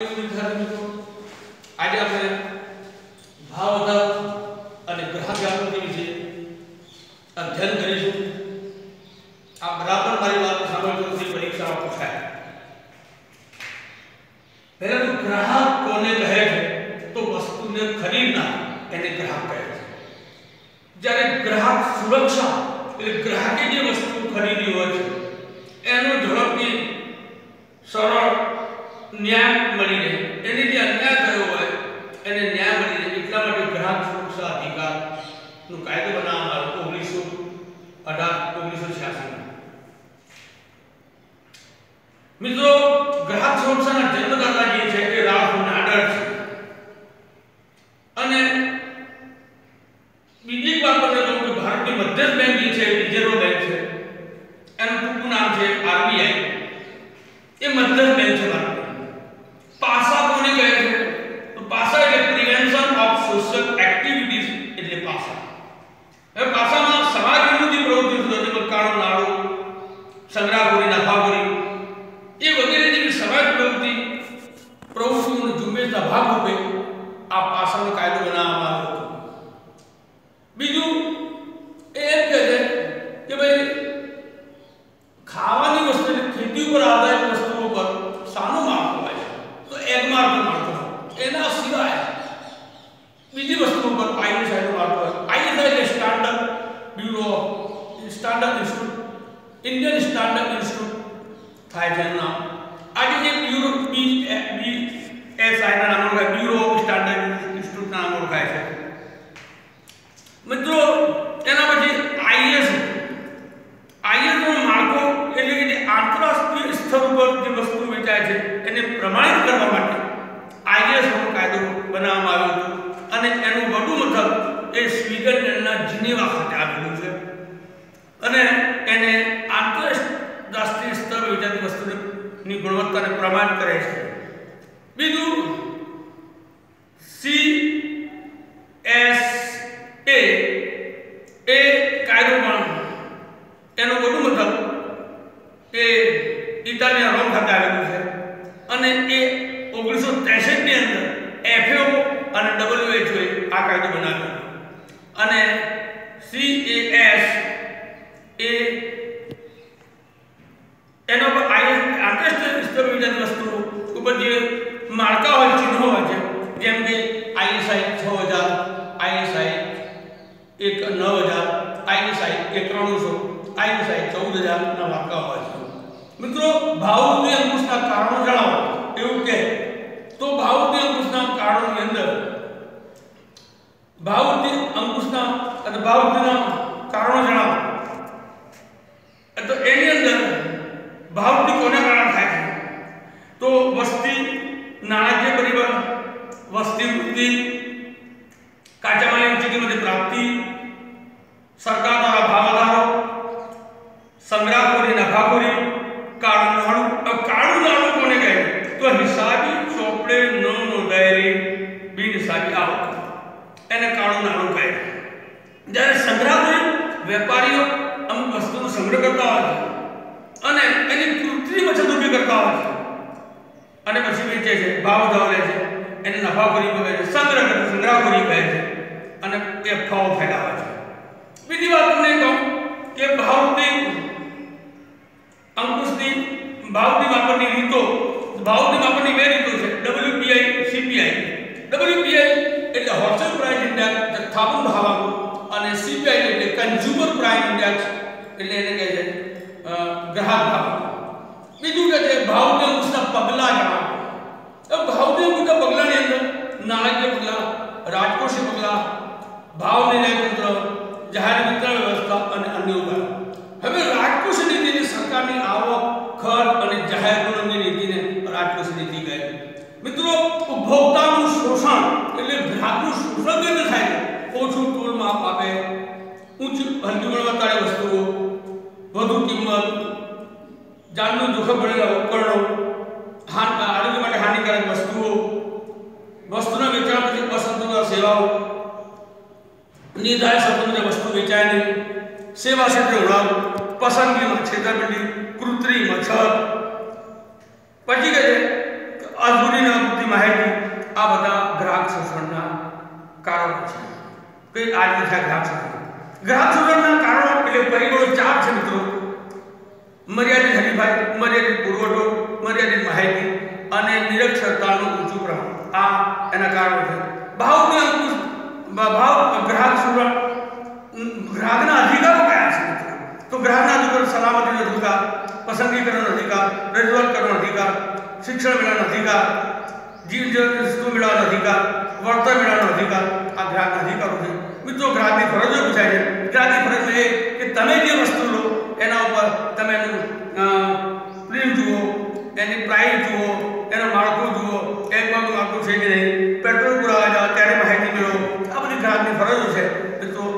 વિદ્યાર્થી મિત્રો આજે આપણે ભાવ વધારો અને ગ્રાહક જાગૃતિ વિશે અધ્યયન કરીશું આ બરાબર મારી વાત સાંભળજો તો પરીક્ષામાં પૂછાય પહેલા તો ગ્રાહક કોને કહે છે તો વસ્તુને ખરીદનાર એને ગ્રાહક કહે છે જ્યારે ગ્રાહક સુરક્ષા એટલે ગ્રાહકે જે વસ્તુ ખરીદી હોય છે એનો ઝડપથી સરળ ન્યાય મળી નો કાયદો બનાવવામાં આવ્યો ઓગણીસો અઢાર, ઓગણીસો છ્યાસી મિત્રો, ગ્રાહક સુરક્ષાના જન્મદાતા જે છે એ રાલ્ફ નાડર છે. અને બીજી એક તમને કહું કે ભારતની મધ્યસ્થ બેંક જે છે, રિઝર્વ બેંક છે, એનું ટૂંકું નામ છે આરબીઆઈ. એ મધ્યસ્થ એના સિવાય બીજી વસ્તુઓ પર આઈએસઆઈ નું માળખું હોય આઈએસઆઈ એટલે standard bureau standard institute Indian standard institute થાય છે એનું મથક જીનીવા ખાતે આવેલું છે. અને એને આંતરરાષ્ટ્રીય સ્તર વેચાતી વસ્તુની ગુણવત્તાને પ્રમાણ કરે છે. બીજું સી એસ એ એ કાયદો પણ એનો વધુ મતલબ એ ઇટાલીના રોમ ખાતે આવેલું છે. અને એ ઓગણીસો ત્રેસઠની અંદર એફએઓ અને ડબલ્યુએચઓએ આ કાયદો બનાવ્યો અને સીએએસ એ એનો આંતરરાષ્ટ્રીય સ્તર વિજ્ઞાન વસ્તુ ઉપર જે માળકા હોય, ચિહ્નો હોય છે, જેમ કે આઈએસઆઈ છ હજાર, આઈએસઆઈ એક નવ હજાર, આઈએસઆઈ એક ત્રણસો આઈએસઆઈ ચૌદ હજારના વાક્યા હોય છે. મિત્રો ભાવવૃદ્ધિ અંકુશના કારણો જણાવો. એવું કે તો ભાવવૃદ્ધિ અંકુશના કારણોની અંદર ભાવવૃદ્ધિ અંકુશના અને ભાવવૃદ્ધિના કારણો જણાવો. વસ્તી વૃદ્ધિ કાચા માલની ઊંચી કિંમતે પ્રાપ્તિ સરકાર દ્વારા ભાવ વધારો સંગ્રહખોરી નફાખોરી કાળું નાણું કાળું નાણું કોને કહે તો હિસાબી ચોપડે ન નોંધાયેલી બિનહિસાબી આવક એને કાળું નાણું કહે જ્યારે સંગ્રહખોરી વેપારીઓ અમુક વસ્તુનો સંગ્રહ કરતા હોય છે અને એની કૃત્રિમ અછત ઊભી કરતા હોય છે અને પછી વેચે છે ભાવ વધારો લે છે એને નફાખોરી કહે છે સંગ્રહ કરે સંગ્રહખોરી કહે છે અને એ અફવાઓ ફેલાવે છે બીજી વાત તમને કહું કે ભાવવૃદ્ધિ અંકુશની ભાવની માપનની રીતો ભાવની માપનની બે રીતો છે ડબલ્યુપીઆઈ સીપીઆઈ ડબલ્યુપીઆઈ એટલે હોલસેલ પ્રાઇસ ઇન્ડેક્સ જથ્થાબંધ ભાવાંક અને સીપીઆઈ એટલે કન્ઝ્યુમર પ્રાઇસ ઇન્ડેક્સ એટલે એને કહે છે અ, ગ્રાહક ભાવ બીજું કે છે ભાવની અંકુશના પગલા જણાવો હવે ભાવની અંકુશના પગલાની અંદર નાણાકીય પગલા રાજકોષીય પગલા ભાવ નિર્ણય તંત્ર જાહેર વિતરણ વ્યવસ્થા અને અન્ય ઉપાયો હવે રાજકોષ નીતિની સરકારની આવક ખર્ચ અને જાહેર ગુણની નીતિને રાજકોષ નીતિ કહે છે. મિત્રો ઉપભોક્તાનું શોષણ એટલે ગ્રાહકનું શોષણ કેવી રીતે થાય ઓછું ટોલ માપ આપે ઉચ્ચ હલકી ગુણવત્તાની વસ્તુઓ વધુ કિંમત જાનનું જોખમ ભરેલા ઉપકરણો વસ્તુ વેચાય નહીં સેવા ક્ષેત્રે ઉડાવ પસંદગીમાં છેતરપિંડી કૃત્રિમ અછત પછી કહે છે કે અધૂરી ન પૂરતી માહિતી આ બધા ગ્રાહક શોષણના કારણો છે કે આ રીતે થાય ગ્રાહક શોષણ ગ્રાહક શોષણના કારણો એટલે પરિબળો ચાર છે મિત્રો મર્યાદિત હરીફાઈ મર્યાદિત પુરવઠો મર્યાદિત માહિતી અને નિરક્ષરતાનું ઊંચું પ્રમાણ આ એના કારણો છે ભાવની અંકુશ ભાવ ગ્રાહક શોષણ ગ્રાહકના અધિકારો કયા છે મિત્રો તો ગ્રાહકના અધિકાર સલામતીનો અધિકાર પસંદગી કરવાનો અધિકાર રજૂઆત કરવાનો અધિકાર શિક્ષણ મેળવવાનો અધિકાર જીવ જંતુ વસ્તુ મેળવવાનો અધિકાર વળતર મેળવવાનો અધિકાર આ ગ્રાહકના અધિકારો છે મિત્રો ગ્રાહકની ફરજો પૂછાય છે ગ્રાહકની ફરજ એ કે તમે જે વસ્તુ લો એના ઉપર તમે એનું ફિલ્મ જુઓ એની પ્રાઇસ જુઓ એનું માળખું જુઓ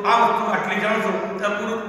આ વસ્તુ આટલી જાણશો ત્યાં પૂરું